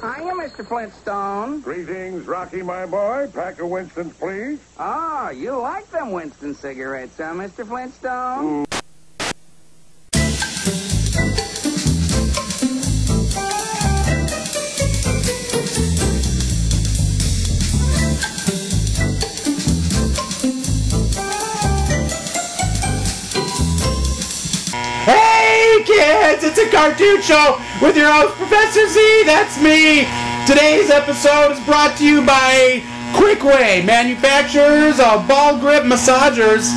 Hiya, Mr. Flintstone. Greetings, Rocky, my boy. Pack of Winston's, please. Ah, you like them Winston cigarettes, huh, Mr. Flintstone? Hey kids, it's a cartoon show with your host Professor Z, that's me. Today's episode is brought to you by KwikWay, manufacturers of ball grip massagers.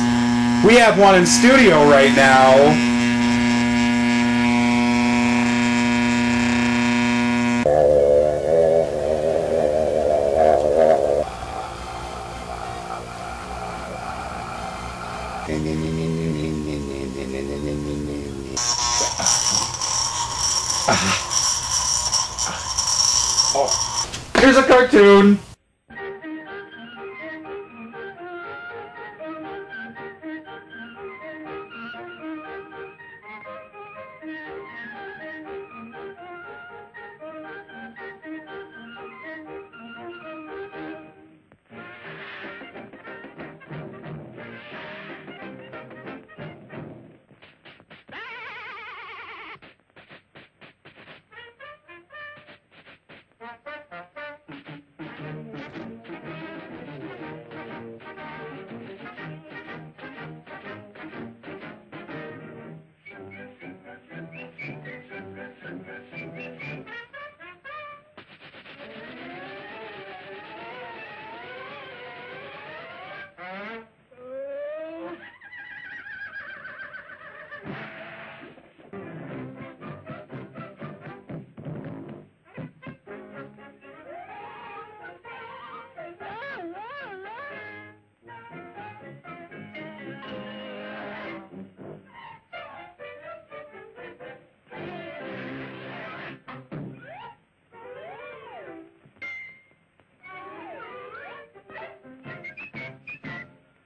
We have one in studio right now. Oh. Here's a cartoon.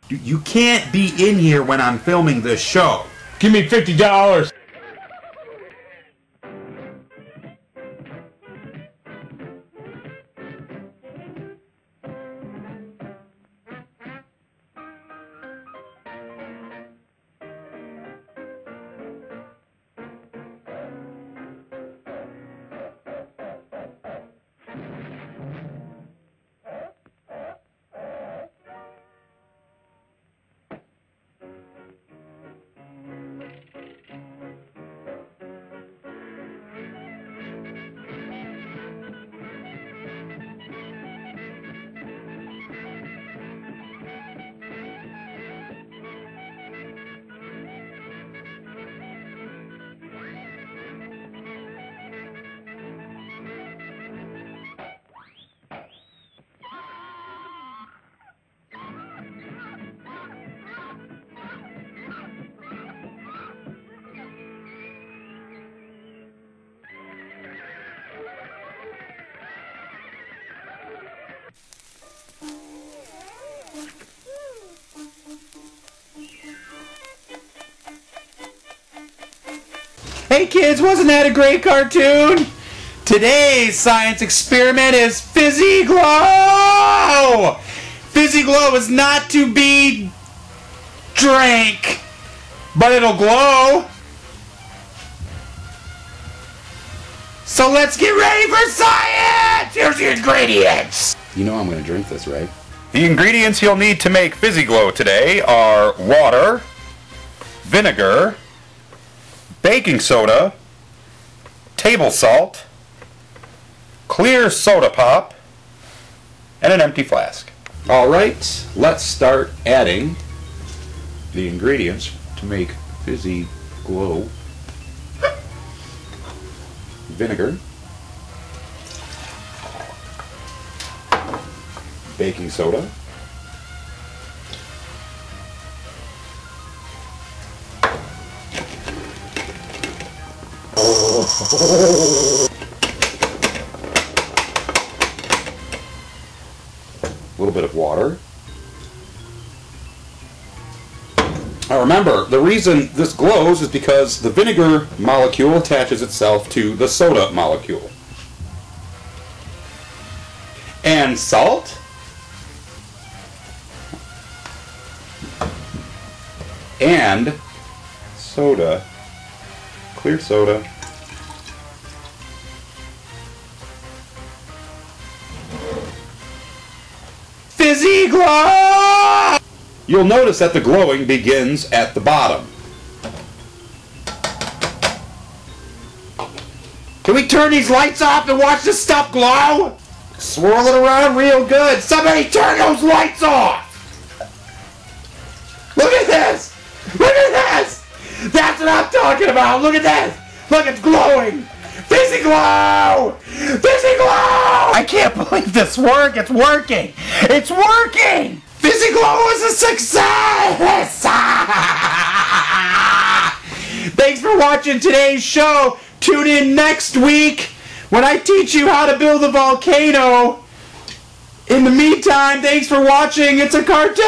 You can't be in here when I'm filming this show. Give me $50. Hey kids, wasn't that a great cartoon? Today's science experiment is FizzyGlo! Fizzy Glow is not to be drank, but it'll glow. So let's get ready for science! Here's the ingredients! You know I'm gonna drink this, right? The ingredients you'll need to make FizzyGlo today are water, vinegar, baking soda, table salt, clear soda pop, and an empty flask. All right, let's start adding the ingredients to make fizzy glow. Vinegar, baking soda, a little bit of water. Now remember, the reason this glows is because the vinegar molecule attaches itself to the soda molecule. and salt. And Soda. Clear soda. Fizzy glow! You'll notice that the glowing begins at the bottom. Can we turn these lights off and watch this stuff glow? Swirl it around real good. Somebody turn those lights off! Look at this! Look at this! That's what I'm talking about! Look at this! Look, it's glowing! FizzyGlo! Fizzy glow! I can't believe this work! It's working! It's working! FizzyGlo is a success! Thanks for watching today's show. Tune in next week when I teach you how to build a volcano. In the meantime, thanks for watching. It's a cartoon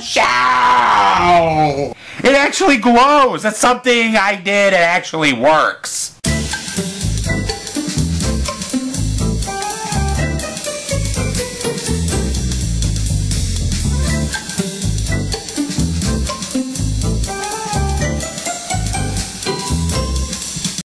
show. It actually glows. That's something I did. It actually works.